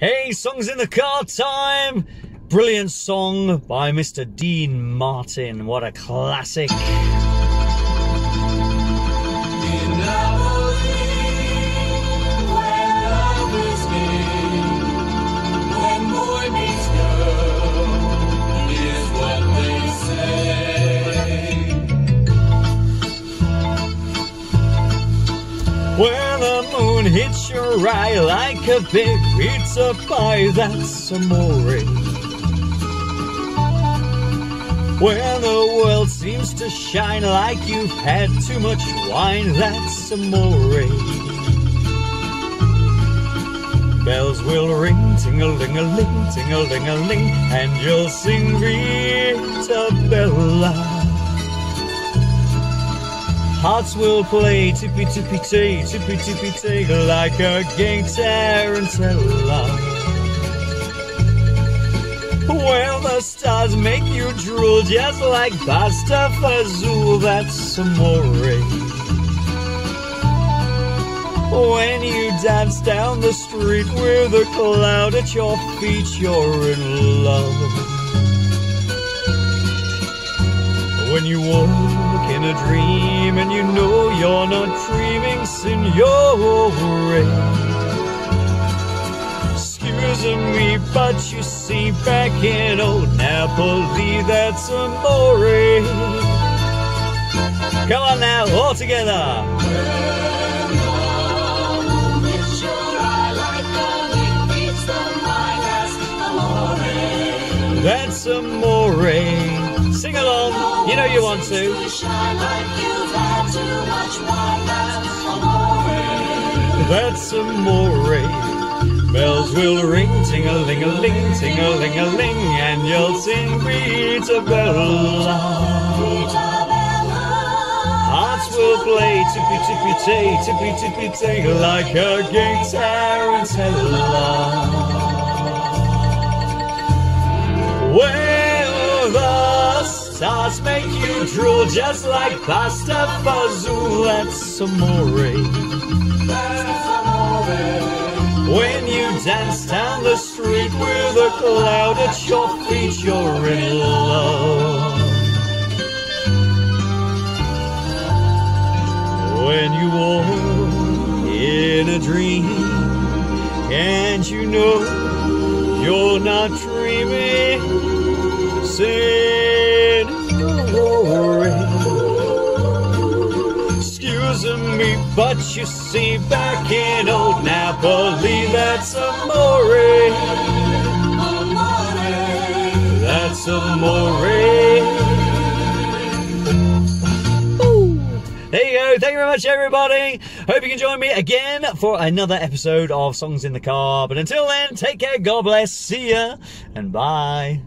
Hey, songs in the car time! Brilliant song by Mr. Dean Martin. What a classic. When moon hits your eye like a big pizza pie, that's amore. When the world seems to shine like you've had too much wine, that's amore. Bells will ring, ting-a-ling-a-ling, ting-a-ling-a-ling, and you'll sing Vita bella. Hearts will play tippy tippy tay, tippy tippy tay, like a gay tarantella. Well, the stars make you drool just like pasta fazool, that's amore. When you dance down the street with a cloud at your feet, you're in love. When you walk in a dream and you know you're not dreaming, signore. Excuse me, but you see, back in old Napoli, that's amore. Come on now, all together. That's amore. You know you want to. That's amore. Bells will ring, ting-a-ling-a-ling, ting-a-ling-a-ling, and you'll sing Vita bella. Hearts will play tippy-tippy-tay, tippy-tippy-tay, like a gay tarantella. Stars make you drool just like pasta fazool. That's amore. Eh? When you dance down the street with a cloud at your feet, you're in love. When you walk in a dream, and you know you're not dreaming, Signore. Me, but you see, back in old Napoli, that's amore. That's amore. There you go. Thank you very much, everybody. Hope you can join me again for another episode of Songs in the Car. But until then, take care, God bless, see ya, and bye.